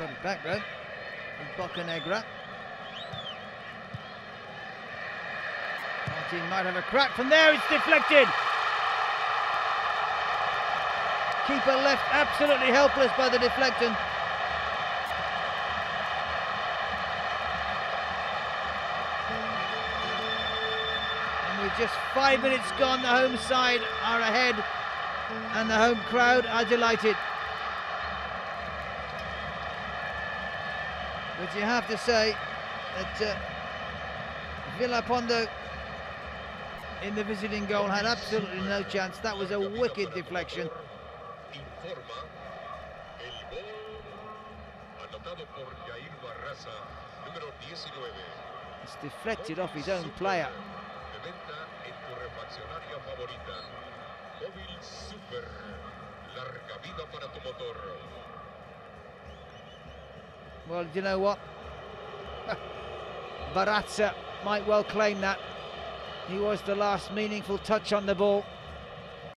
It back though. From Bocanegra. Martin might have a crack from there. It's deflected. Keeper left absolutely helpless by the deflection. And with just five minutes gone, the home side are ahead and the home crowd are delighted. But you have to say that uh, Villapando in the visiting goal had absolutely no chance. That was a wicked deflection. informa el gol anotado por Jahir Barraza, número 19. It's deflected off his own player. Well, do you know what? Barraza might well claim that. He was the last meaningful touch on the ball.